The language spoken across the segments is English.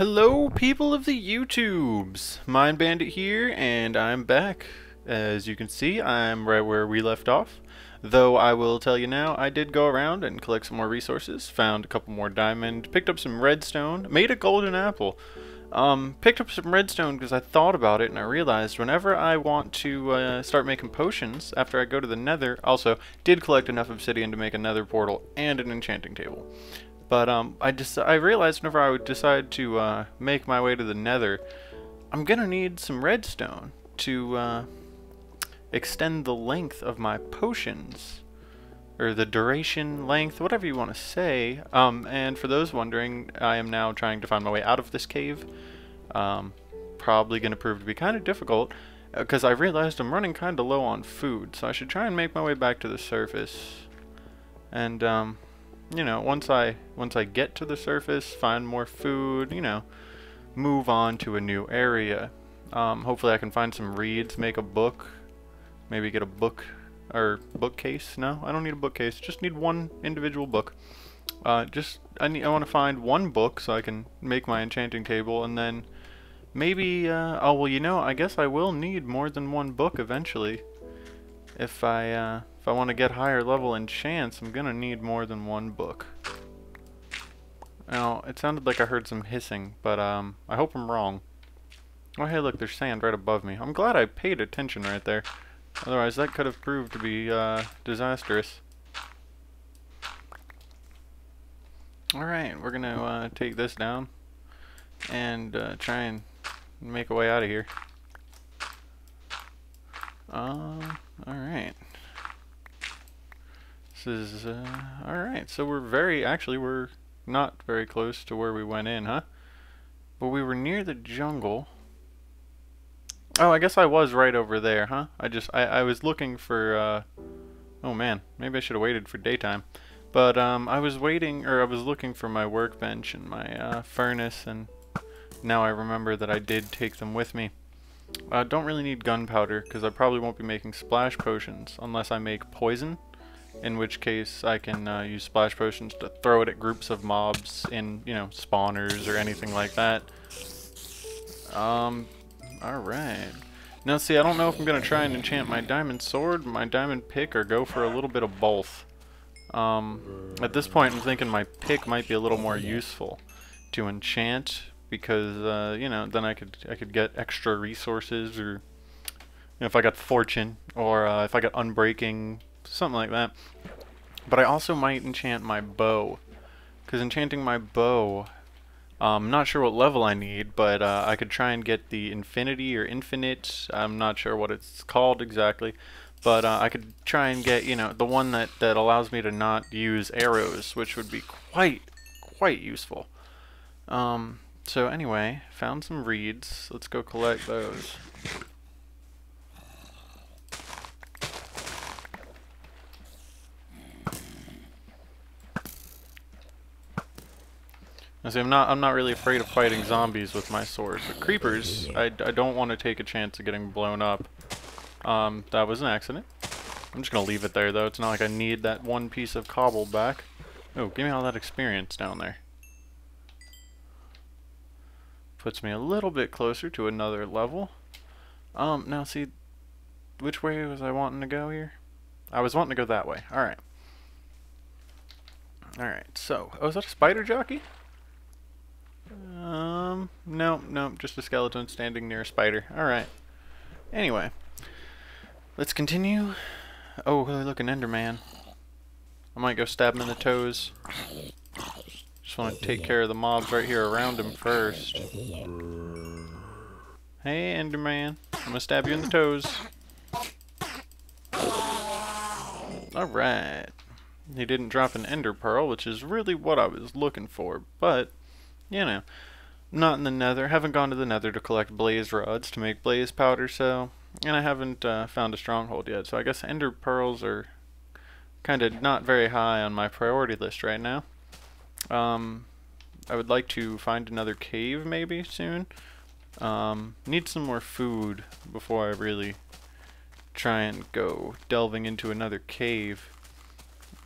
Hello, people of the YouTubes! Mind Bandit here, and I'm back. As you can see, I'm right where we left off. Though I will tell you now, I did go around and collect some more resources, found a couple more diamond, picked up some redstone, made a golden apple. Um, picked up some redstone because I thought about it and I realized whenever I want to uh, start making potions after I go to the nether, also did collect enough obsidian to make a nether portal and an enchanting table. But um, I just I realized whenever I would decide to uh, make my way to the Nether, I'm gonna need some redstone to uh, extend the length of my potions, or the duration, length, whatever you want to say. Um, and for those wondering, I am now trying to find my way out of this cave. Um, probably gonna prove to be kind of difficult because uh, I realized I'm running kind of low on food, so I should try and make my way back to the surface. And um, you know, once I once I get to the surface, find more food, you know, move on to a new area. Um, hopefully I can find some reeds, make a book, maybe get a book or bookcase. No, I don't need a bookcase. Just need one individual book. Uh, just I need I want to find one book so I can make my enchanting table, and then maybe uh, oh well, you know, I guess I will need more than one book eventually if I uh, if I want to get higher level enchants, I'm gonna need more than one book. Now, it sounded like I heard some hissing, but um, I hope I'm wrong. Oh hey look, there's sand right above me. I'm glad I paid attention right there. Otherwise that could have proved to be uh, disastrous. Alright, we're gonna uh, take this down and uh, try and make a way out of here. Um, alright. This is, uh, alright, so we're very, actually we're not very close to where we went in, huh? But we were near the jungle. Oh, I guess I was right over there, huh? I just, I, I was looking for, uh, oh man, maybe I should have waited for daytime. But, um, I was waiting, or I was looking for my workbench and my, uh, furnace, and now I remember that I did take them with me. I uh, don't really need gunpowder, because I probably won't be making splash potions, unless I make poison in which case I can uh, use splash potions to throw it at groups of mobs in, you know, spawners or anything like that. Um, alright. Now see, I don't know if I'm going to try and enchant my diamond sword, my diamond pick, or go for a little bit of both. Um, at this point I'm thinking my pick might be a little more useful to enchant because, uh, you know, then I could I could get extra resources or you know, if I got fortune or uh, if I got unbreaking something like that. But I also might enchant my bow, because enchanting my bow, I'm um, not sure what level I need, but uh, I could try and get the infinity or infinite, I'm not sure what it's called exactly, but uh, I could try and get, you know, the one that, that allows me to not use arrows, which would be quite, quite useful. Um, so anyway, found some reeds, let's go collect those. I see, I'm not, I'm not really afraid of fighting zombies with my sword, but creepers, I, I don't want to take a chance of getting blown up. Um, that was an accident. I'm just gonna leave it there, though. It's not like I need that one piece of cobble back. Oh, give me all that experience down there. Puts me a little bit closer to another level. Um, now see, which way was I wanting to go here? I was wanting to go that way. Alright. Alright, so, oh, is that a spider jockey? Um, no, no, just a skeleton standing near a spider. Alright. Anyway. Let's continue. Oh, look, an Enderman. I might go stab him in the toes. Just want to take care of the mobs right here around him first. Hey, Enderman. I'm gonna stab you in the toes. Alright. He didn't drop an ender pearl, which is really what I was looking for, but you know, not in the nether. Haven't gone to the nether to collect blaze rods to make blaze powder, so, and I haven't uh, found a stronghold yet, so I guess ender pearls are kind of not very high on my priority list right now. Um, I would like to find another cave maybe soon. Um, need some more food before I really try and go delving into another cave.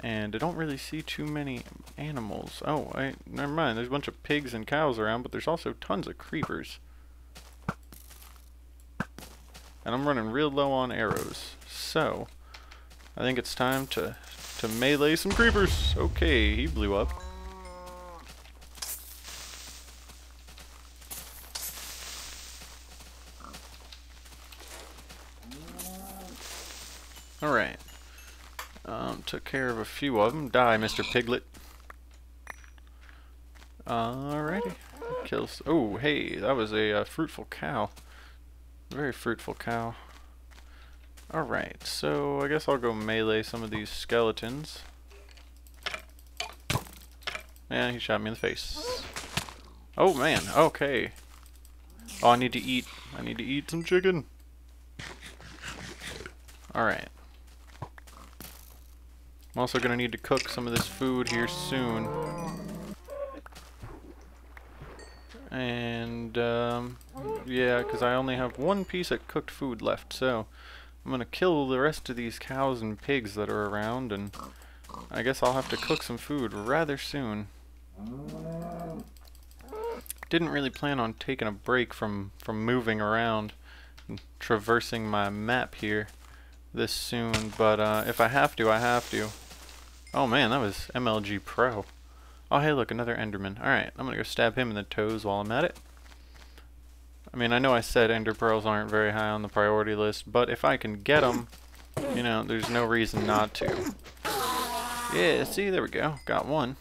And I don't really see too many animals. Oh, I, never mind. There's a bunch of pigs and cows around, but there's also tons of creepers. And I'm running real low on arrows. So, I think it's time to, to melee some creepers. Okay, he blew up. Alright. Um, took care of a few of them. Die, Mr. Piglet. Alrighty. Kills. Oh, hey, that was a uh, fruitful cow. Very fruitful cow. Alright, so I guess I'll go melee some of these skeletons. Yeah, he shot me in the face. Oh man, okay. Oh, I need to eat. I need to eat some chicken. Alright. I'm also to need to cook some of this food here soon. And, um, yeah, because I only have one piece of cooked food left, so I'm to kill the rest of these cows and pigs that are around, and I guess I'll have to cook some food rather soon. Didn't really plan on taking a break from, from moving around and traversing my map here this soon, but uh, if I have to, I have to. Oh man, that was MLG Pro. Oh hey look, another Enderman. Alright, I'm gonna go stab him in the toes while I'm at it. I mean, I know I said Ender Pearls aren't very high on the priority list, but if I can get them, you know, there's no reason not to. Yeah, see, there we go. Got one.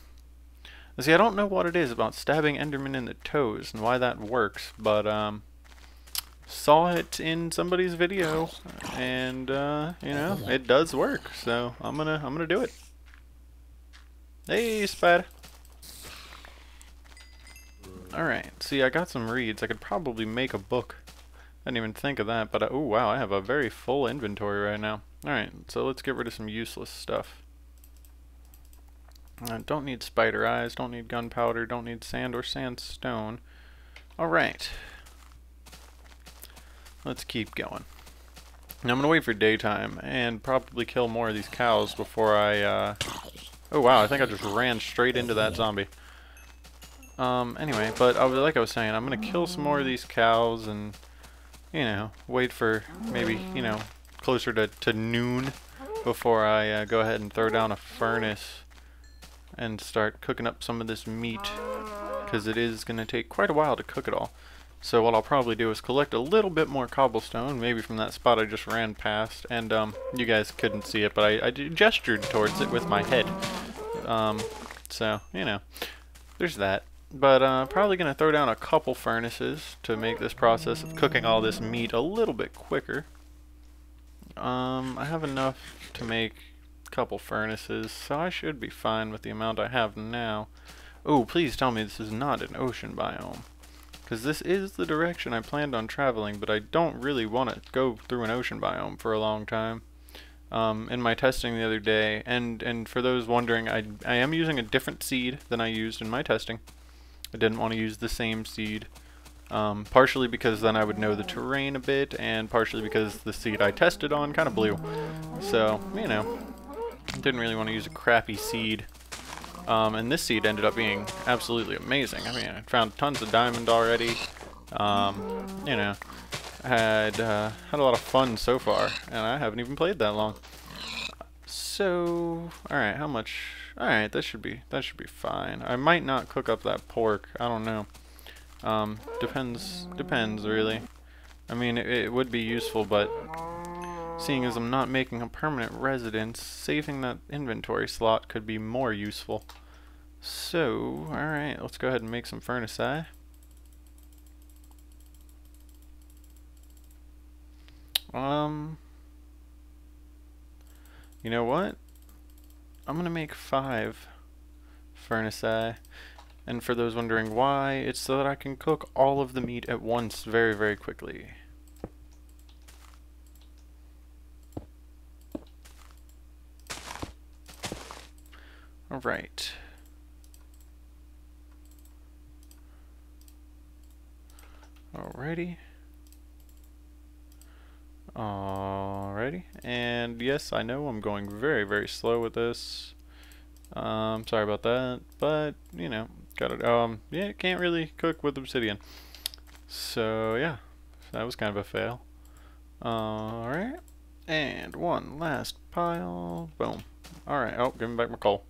See, I don't know what it is about stabbing Enderman in the toes and why that works, but, um, saw it in somebody's video, and, uh, you know, it does work, so I'm gonna, I'm gonna do it. Hey, spider. Alright, see, I got some reeds. I could probably make a book. I didn't even think of that, but oh wow, I have a very full inventory right now. Alright, so let's get rid of some useless stuff. I don't need spider eyes, don't need gunpowder, don't need sand or sandstone. Alright. Let's keep going. Now I'm going to wait for daytime and probably kill more of these cows before I uh, Oh wow, I think I just ran straight into that zombie. Um, anyway, but I was, like I was saying, I'm gonna kill some more of these cows and, you know, wait for maybe, you know, closer to, to noon before I uh, go ahead and throw down a furnace and start cooking up some of this meat because it is gonna take quite a while to cook it all. So what I'll probably do is collect a little bit more cobblestone, maybe from that spot I just ran past, and um, you guys couldn't see it, but I, I gestured towards it with my head. Um, so, you know, there's that. But uh, probably going to throw down a couple furnaces to make this process of cooking all this meat a little bit quicker. Um, I have enough to make a couple furnaces, so I should be fine with the amount I have now. Oh, please tell me this is not an ocean biome. Because this is the direction I planned on traveling, but I don't really want to go through an ocean biome for a long time. Um, in my testing the other day, and, and for those wondering, I, I am using a different seed than I used in my testing. I didn't want to use the same seed. Um, partially because then I would know the terrain a bit, and partially because the seed I tested on kind of blew. So, you know, I didn't really want to use a crappy seed. Um, and this seed ended up being absolutely amazing. I mean, I found tons of diamond already. Um, you know, had uh, had a lot of fun so far, and I haven't even played that long. So, all right, how much? All right, that should be that should be fine. I might not cook up that pork. I don't know. Um, depends depends really. I mean, it, it would be useful, but Seeing as I'm not making a permanent residence, saving that inventory slot could be more useful. So, alright, let's go ahead and make some furnace eye. Um, you know what? I'm gonna make five furnace eye. And for those wondering why, it's so that I can cook all of the meat at once very, very quickly. Alright. Alrighty. Alrighty. And yes, I know I'm going very, very slow with this. Um, sorry about that, but, you know, got it. Um, yeah, can't really cook with obsidian. So, yeah, that was kind of a fail. Alright, and one last pile. Boom. Alright, oh, give me back my coal.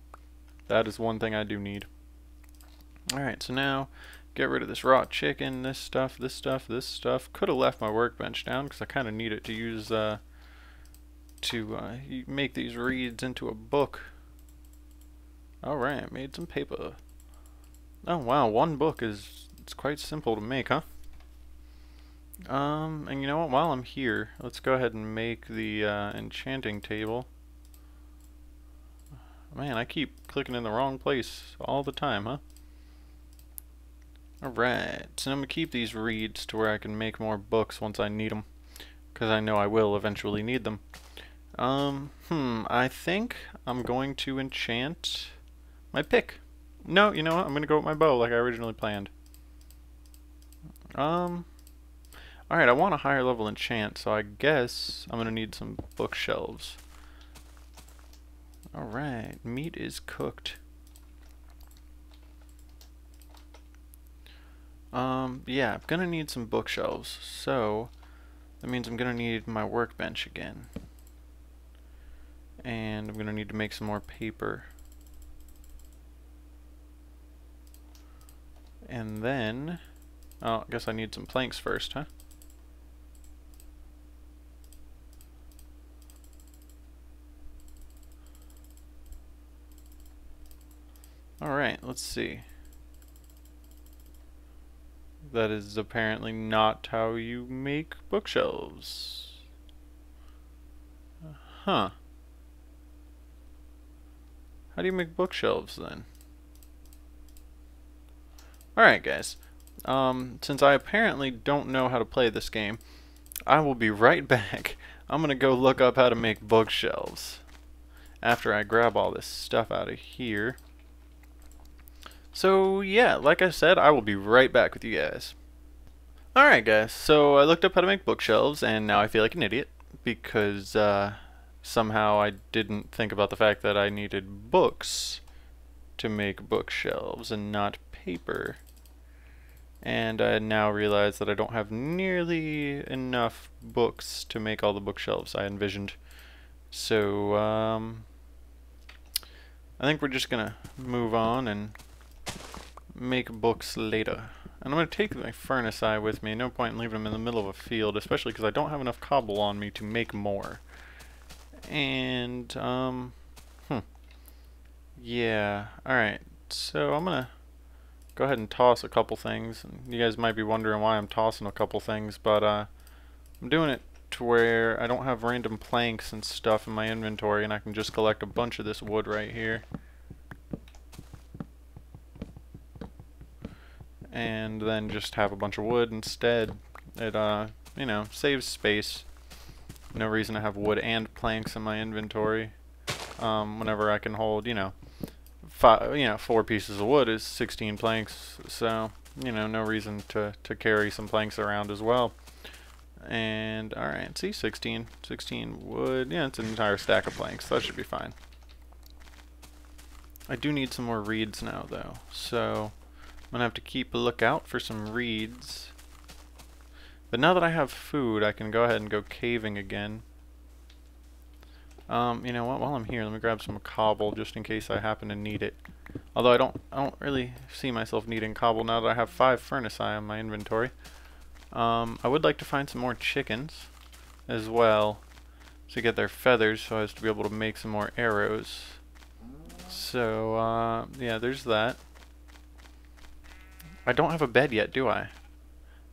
That is one thing I do need. Alright, so now get rid of this raw chicken, this stuff, this stuff, this stuff. Could have left my workbench down because I kind of need it to use uh, to uh, make these reeds into a book. Alright, made some paper. Oh wow, one book is it's quite simple to make, huh? Um, and you know what, while I'm here, let's go ahead and make the uh, enchanting table. Man, I keep clicking in the wrong place all the time, huh? Alright, so I'm going to keep these reeds to where I can make more books once I need them. Because I know I will eventually need them. Um, hmm, I think I'm going to enchant my pick. No, you know what, I'm going to go with my bow like I originally planned. Um, alright, I want a higher level enchant, so I guess I'm going to need some bookshelves. Alright, meat is cooked. Um, yeah, I'm gonna need some bookshelves, so that means I'm gonna need my workbench again. And I'm gonna need to make some more paper. And then, oh, I guess I need some planks first, huh? Alright, let's see. That is apparently not how you make bookshelves. Huh. How do you make bookshelves then? Alright guys, um, since I apparently don't know how to play this game, I will be right back. I'm gonna go look up how to make bookshelves after I grab all this stuff out of here. So yeah, like I said, I will be right back with you guys. Alright guys, so I looked up how to make bookshelves and now I feel like an idiot because uh, somehow I didn't think about the fact that I needed books to make bookshelves and not paper. And I now realize that I don't have nearly enough books to make all the bookshelves I envisioned. So, um, I think we're just gonna move on and make books later. And I'm going to take my furnace eye with me. No point in leaving them in the middle of a field, especially because I don't have enough cobble on me to make more. And, um, hmm. Yeah, alright. So I'm going to go ahead and toss a couple things. You guys might be wondering why I'm tossing a couple things, but, uh, I'm doing it to where I don't have random planks and stuff in my inventory and I can just collect a bunch of this wood right here. And then just have a bunch of wood instead. It, uh, you know, saves space. No reason to have wood and planks in my inventory. Um, whenever I can hold, you know, five, you know, four pieces of wood is 16 planks, so, you know, no reason to, to carry some planks around as well. And, alright, see, 16, 16 wood, yeah, it's an entire stack of planks, that should be fine. I do need some more reeds now, though, so I'm gonna have to keep a lookout for some reeds. But now that I have food, I can go ahead and go caving again. Um, you know what, while I'm here, let me grab some cobble just in case I happen to need it. Although I don't I don't really see myself needing cobble now that I have five furnace eye in my inventory. Um, I would like to find some more chickens as well to get their feathers so as to be able to make some more arrows. So, uh, yeah, there's that. I don't have a bed yet, do I?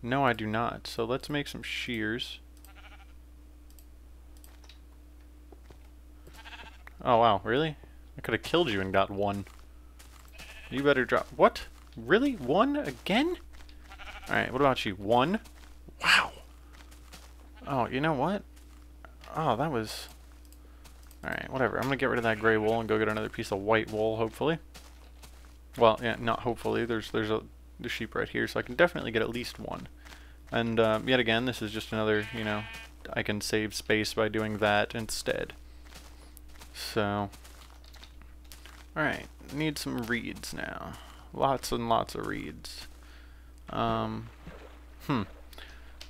No, I do not. So let's make some shears. Oh, wow. Really? I could have killed you and got one. You better drop... What? Really? One? Again? Alright, what about you? One? Wow. Oh, you know what? Oh, that was... Alright, whatever. I'm to get rid of that gray wool and go get another piece of white wool, hopefully. Well, yeah, not hopefully. There's there's a the sheep right here, so I can definitely get at least one. And um, yet again, this is just another, you know, I can save space by doing that instead. So, Alright, need some reeds now. Lots and lots of reeds. Um, hmm.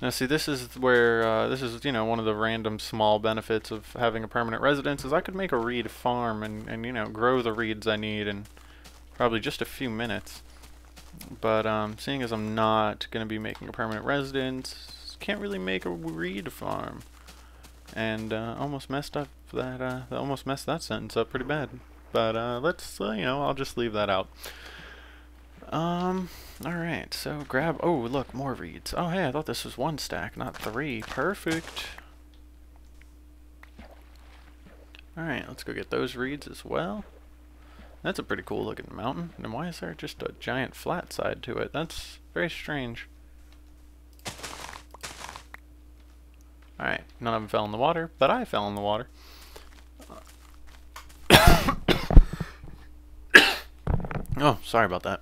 Now see, this is where, uh, this is, you know, one of the random small benefits of having a permanent residence is I could make a reed farm and, and you know, grow the reeds I need in probably just a few minutes. But, um, seeing as I'm not going to be making a permanent residence, can't really make a reed farm. And, uh, almost messed up that, uh, almost messed that sentence up pretty bad. But uh, let's, uh, you know, I'll just leave that out. Um, alright, so grab, oh, look, more reeds. Oh, hey, I thought this was one stack, not three. Perfect. Alright, let's go get those reeds as well. That's a pretty cool looking mountain. And why is there just a giant flat side to it? That's very strange. Alright, none of them fell in the water, but I fell in the water. Oh, sorry about that.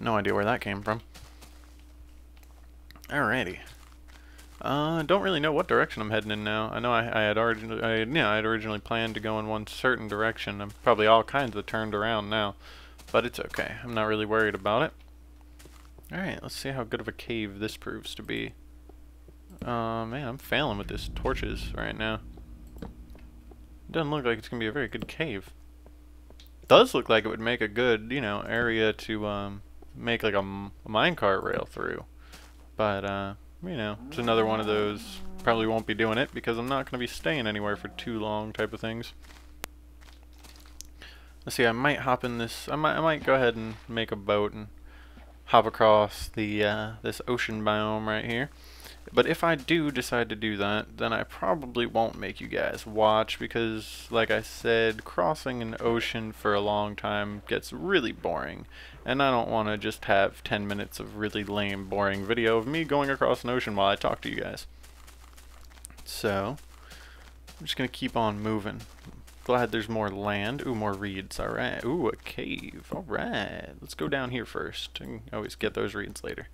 No idea where that came from. Alrighty. Uh, don't really know what direction I'm heading in now. I know I, I had originally, I, yeah, I had originally planned to go in one certain direction. I'm probably all kinds of turned around now, but it's okay. I'm not really worried about it. Alright, let's see how good of a cave this proves to be. Uh, man, I'm failing with this torches right now. Doesn't look like it's going to be a very good cave does look like it would make a good, you know, area to um, make like a, a minecart rail through. But, uh, you know, it's another one of those, probably won't be doing it because I'm not going to be staying anywhere for too long type of things. Let's see, I might hop in this, I might, I might go ahead and make a boat and hop across the, uh, this ocean biome right here. But if I do decide to do that, then I probably won't make you guys watch because, like I said, crossing an ocean for a long time gets really boring. And I don't want to just have 10 minutes of really lame, boring video of me going across an ocean while I talk to you guys. So, I'm just going to keep on moving. Glad there's more land. Ooh, more reeds. Alright. Ooh, a cave. Alright. Let's go down here first. I can always get those reeds later.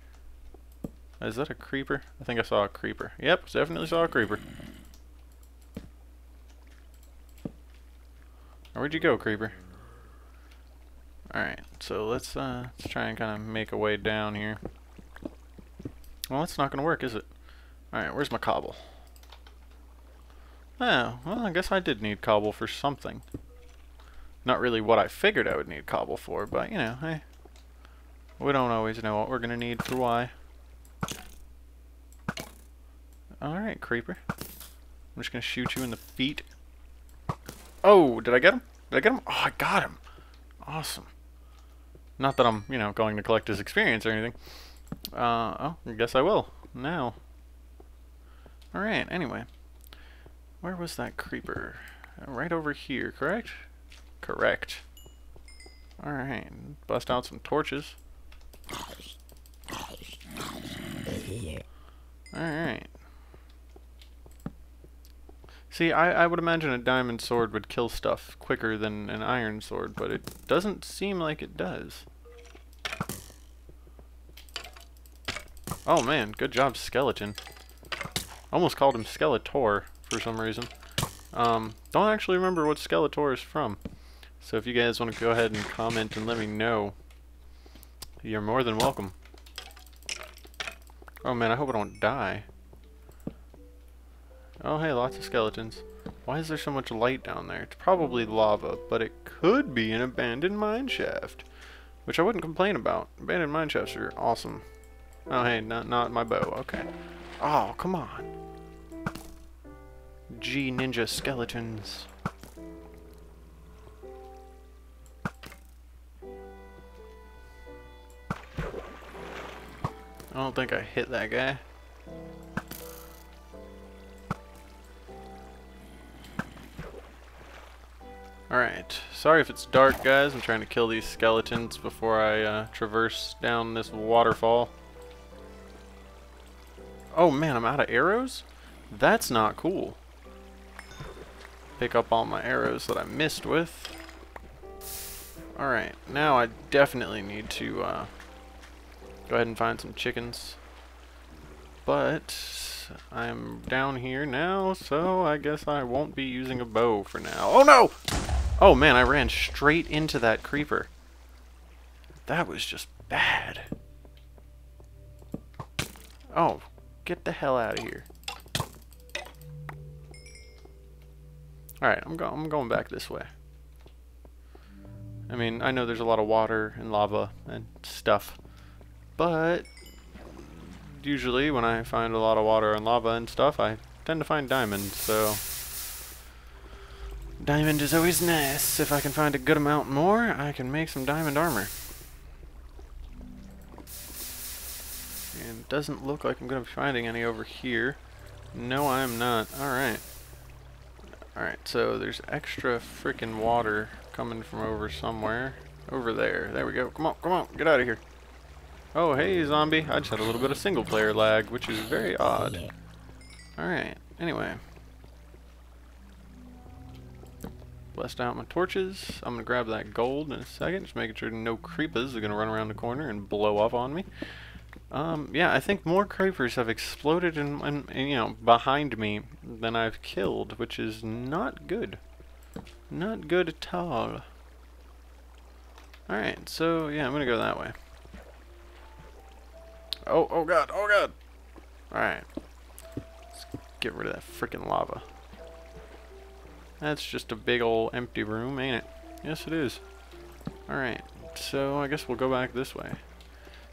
Is that a creeper? I think I saw a creeper. Yep, definitely saw a creeper. Where'd you go, creeper? Alright, so let's, uh, let's try and kind of make a way down here. Well, that's not going to work, is it? Alright, where's my cobble? Oh, well, I guess I did need cobble for something. Not really what I figured I would need cobble for, but, you know, hey. We don't always know what we're going to need for why. Alright, creeper. I'm just gonna shoot you in the feet. Oh, did I get him? Did I get him? Oh, I got him. Awesome. Not that I'm, you know, going to collect his experience or anything. Uh, oh, I guess I will. Now. Alright, anyway. Where was that creeper? Right over here, correct? Correct. Alright, bust out some torches. Alright. See, I, I would imagine a diamond sword would kill stuff quicker than an iron sword, but it doesn't seem like it does. Oh man, good job, Skeleton. Almost called him Skeletor for some reason. Um, don't actually remember what Skeletor is from. So if you guys want to go ahead and comment and let me know, you're more than welcome. Oh man, I hope I don't die. Oh hey, lots of skeletons. Why is there so much light down there? It's probably lava, but it could be an abandoned mine shaft. Which I wouldn't complain about. Abandoned mine shafts are awesome. Oh hey, not, not my bow, okay. Oh, come on. G ninja skeletons. I don't think I hit that guy. Alright, sorry if it's dark guys, I'm trying to kill these skeletons before I uh, traverse down this waterfall. Oh man, I'm out of arrows? That's not cool. Pick up all my arrows that I missed with. Alright, now I definitely need to uh, go ahead and find some chickens. But I'm down here now, so I guess I won't be using a bow for now. Oh no! Oh man, I ran straight into that creeper. That was just bad. Oh, get the hell out of here. Alright, I'm, go I'm going back this way. I mean, I know there's a lot of water and lava and stuff, but usually when I find a lot of water and lava and stuff, I tend to find diamonds, so... Diamond is always nice. If I can find a good amount more, I can make some diamond armor. And it doesn't look like I'm going to be finding any over here. No, I am not. Alright. Alright, so there's extra freaking water coming from over somewhere. Over there. There we go. Come on, come on, get out of here. Oh, hey, zombie. I just had a little bit of single player lag, which is very odd. Alright, anyway. Blessed out my torches. I'm to grab that gold in a second, just making sure no creepers are to run around the corner and blow up on me. Um, yeah, I think more creepers have exploded in, in, in, you know, behind me than I've killed, which is not good. Not good at all. Alright, so, yeah, I'm gonna go that way. Oh, oh god, oh god! Alright. Let's get rid of that freaking lava. That's just a big old empty room, ain't it? Yes, it is. Alright, so I guess we'll go back this way.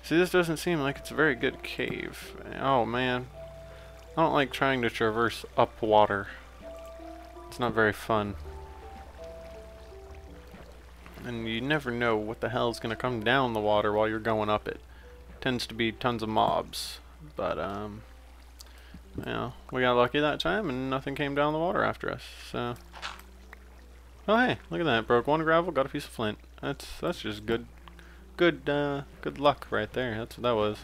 See, this doesn't seem like it's a very good cave. Oh, man. I don't like trying to traverse up water. It's not very fun. And you never know what the hell is going to come down the water while you're going up it. Tends to be tons of mobs. But, um... Yeah, we got lucky that time and nothing came down the water after us, so... Oh hey, look at that. Broke one gravel, got a piece of flint. That's that's just good good, uh, good luck right there. That's what that was.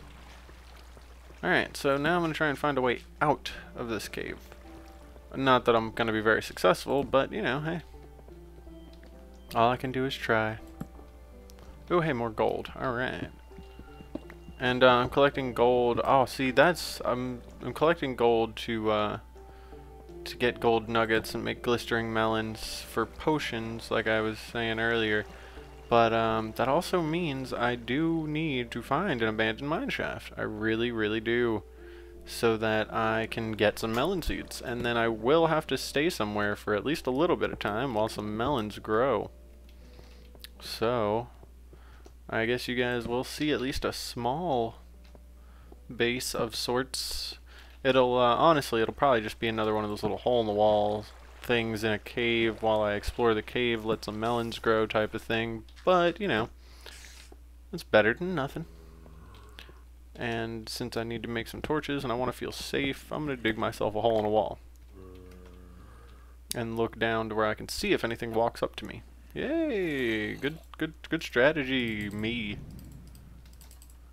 Alright, so now I'm to try and find a way out of this cave. Not that I'm going to be very successful, but, you know, hey. All I can do is try. Oh, hey, more gold. Alright. And uh, I'm collecting gold. Oh, see, that's... I'm, I'm collecting gold to, uh, to get gold nuggets and make glistering melons for potions, like I was saying earlier. But um, that also means I do need to find an abandoned mine shaft. I really, really do. So that I can get some melon seeds. And then I will have to stay somewhere for at least a little bit of time while some melons grow. So, I guess you guys will see at least a small base of sorts. It'll, uh, honestly, it'll probably just be another one of those little hole in the walls things in a cave while I explore the cave, let some melons grow type of thing. But, you know, it's better than nothing. And since I need to make some torches and I want to feel safe, I'm going to dig myself a hole in a wall. And look down to where I can see if anything walks up to me. Yay! Good, good, good strategy, me.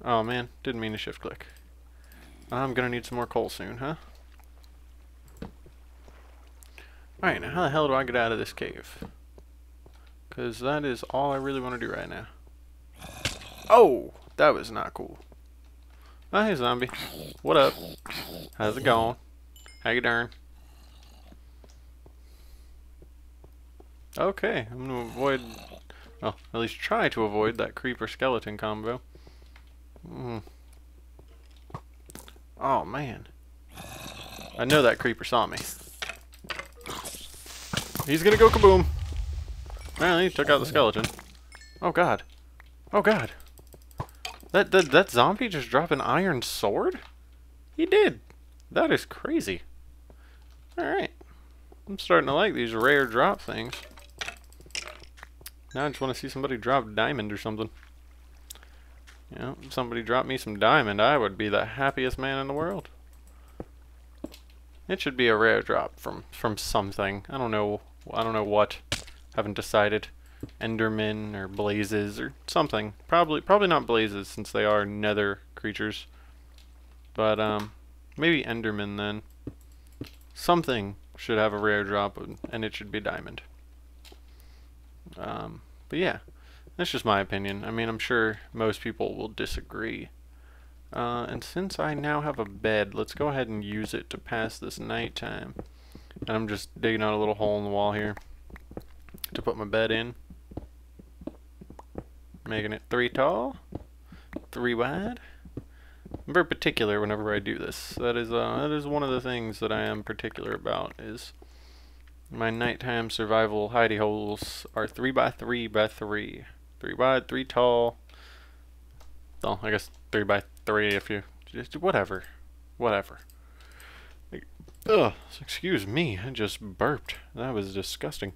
Oh man, didn't mean to shift click. I'm gonna need some more coal soon, huh? Alright, now how the hell do I get out of this cave? Because that is all I really want to do right now. Oh! That was not cool. Oh, hey, zombie. What up? How's it going? How you doing? Okay, I'm to avoid... Well, at least try to avoid that creeper-skeleton combo. Mm. Oh, man. I know that creeper saw me. He's gonna go kaboom. Well, he took out the skeleton. Oh god. Oh god. That, that, that zombie just dropped an iron sword? He did. That is crazy. Alright. I'm starting to like these rare drop things. Now I just want to see somebody drop diamond or something. You know, if somebody dropped me some diamond, I would be the happiest man in the world. It should be a rare drop from, from something. I don't know I don't know what. Haven't decided. Endermen or blazes or something. Probably probably not blazes since they are nether creatures. But um maybe enderman then. Something should have a rare drop and it should be diamond. Um but yeah. That's just my opinion. I mean, I'm sure most people will disagree. Uh, and since I now have a bed, let's go ahead and use it to pass this nighttime. And I'm just digging out a little hole in the wall here. to put my bed in. Making it three tall, three wide. I'm very particular whenever I do this. That is uh, that is one of the things that I am particular about is my nighttime survival hidey holes are three by three by three. Three wide, three tall. Well, I guess three by three if you just whatever. Whatever. Ugh, excuse me, I just burped. That was disgusting.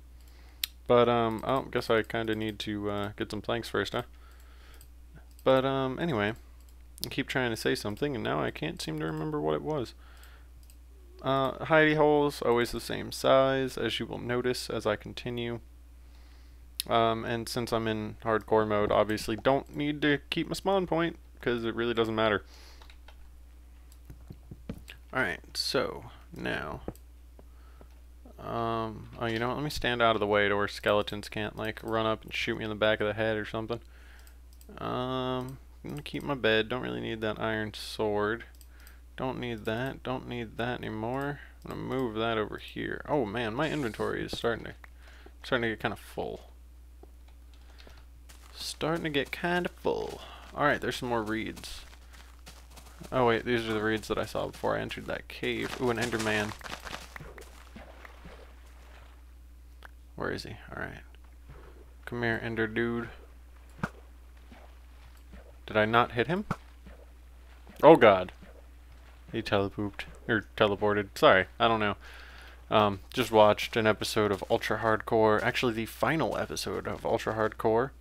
But, um, I guess I kind of need to uh, get some planks first, huh? But, um, anyway, I keep trying to say something, and now I can't seem to remember what it was. Uh, hidey holes, always the same size, as you will notice as I continue. Um, and since I'm in hardcore mode, obviously don't need to keep my spawn point, because it really doesn't matter. Alright, so, now. Um, oh, you know what? Let me stand out of the way to where skeletons can't, like, run up and shoot me in the back of the head or something. Um, I'm gonna keep my bed. Don't really need that iron sword. Don't need that. Don't need that anymore. I'm gonna move that over here. Oh man, my inventory is starting to starting to get kind of full. Starting to get kind of full. Alright, there's some more reeds. Oh wait, these are the reeds that I saw before I entered that cave. Ooh, an Enderman. Where is he? Alright. Come here, Ender dude. Did I not hit him? Oh god. He telepooped. Or teleported. Sorry, I don't know. Um, just watched an episode of Ultra Hardcore. Actually, the final episode of Ultra Hardcore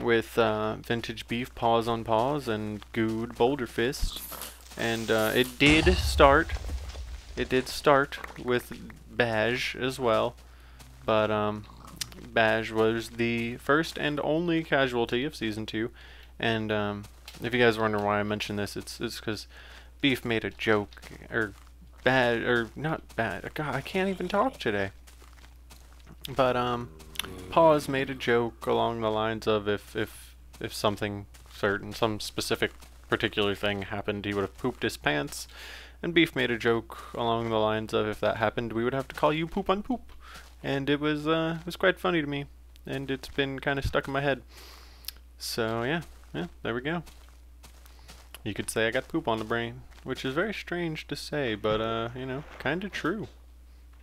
with uh, Vintage Beef, PauseUnpause, and GuudeBoulderfist. And uh, it did start. It did start with Baj as well. But um, Baj was the first and only casualty of Season 2. And um, if you guys wonder why I mention this, it's because Beef made a joke, or bad, or not bad. God, I can't even talk today. But um, Pause made a joke along the lines of if if if something certain, some specific particular thing happened, he would have pooped his pants. And Beef made a joke along the lines of if that happened, we would have to call you poop on poop. And it was uh, it was quite funny to me, and it's been kind of stuck in my head. So yeah, yeah, there we go. You could say I got poop on the brain, which is very strange to say, but uh, you know, kind of true.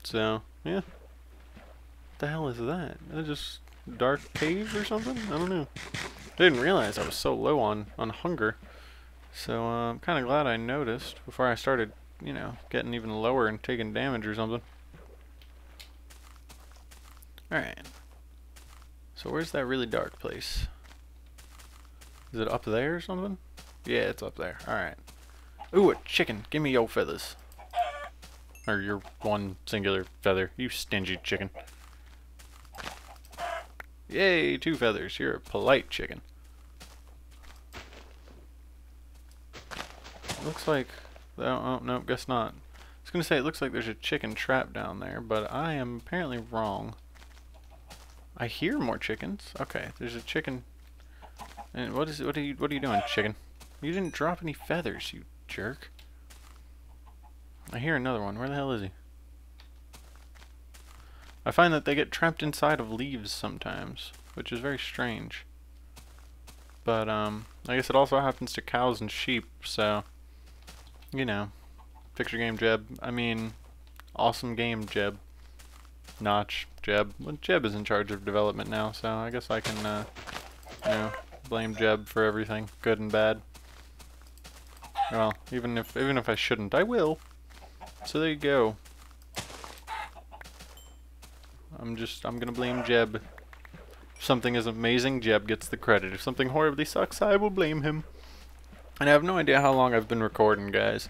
So yeah What the hell is that? Is just dark cave or something? I don't know. I didn't realize I was so low on, on hunger. So uh, I'm kind of glad I noticed before I started, you know, getting even lower and taking damage or something. Alright. So where's that really dark place? Is it up there or something? Yeah, it's up there. Alright. Ooh, a chicken. Give me your feathers. Or your one singular feather. You stingy chicken. Yay, two feathers. You're a polite chicken. Looks like... Oh, oh, no, guess not. I was going to say, it looks like there's a chicken trap down there, but I am apparently wrong. I hear more chickens. Okay, there's a chicken. And what is what are you what are you doing, chicken? You didn't drop any feathers, you jerk. I hear another one. Where the hell is he? I find that they get trapped inside of leaves sometimes, which is very strange. But, um, I guess it also happens to cows and sheep, so, you know, picture game Jeb. I mean, awesome game Jeb. Notch, Jeb. Well, Jeb is in charge of development now, so I guess I can, uh, you know, blame Jeb for everything, good and bad. Well, even if even if I shouldn't, I will. So there you go. I'm just, I'm gonna blame Jeb. If something is amazing, Jeb gets the credit. If something horribly sucks, I will blame him. And I have no idea how long I've been recording, guys.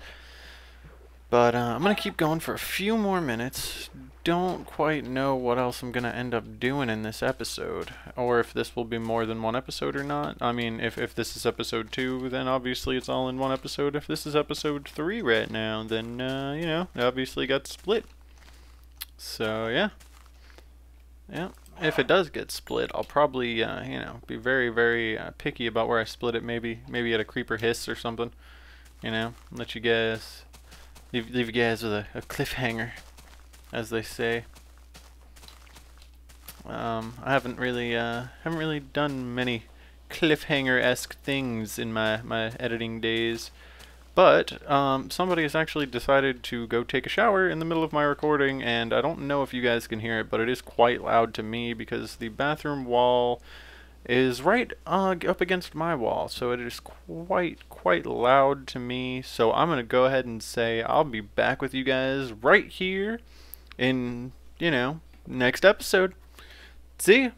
But uh, I'm to keep going for a few more minutes. Don't quite know what else I'm going to end up doing in this episode. Or if this will be more than one episode or not. I mean, if, if this is episode 2, then obviously it's all in one episode. If this is episode 3 right now, then, uh, you know, obviously got split. So, yeah. Yeah, if it does get split, I'll probably, uh, you know, be very, very uh, picky about where I split it. Maybe, maybe at a creeper hiss or something. You know, let you guys, leave, leave you guys with a, a cliffhanger, as they say. Um, I haven't really uh, haven't really done many cliffhanger-esque things in my my editing days. But um, somebody has actually decided to go take a shower in the middle of my recording, and I don't know if you guys can hear it, but it is quite loud to me because the bathroom wall is right uh, up against my wall, so it is quite, quite loud to me. So I'm going to go ahead and say I'll be back with you guys right here in, you know, next episode. See ya.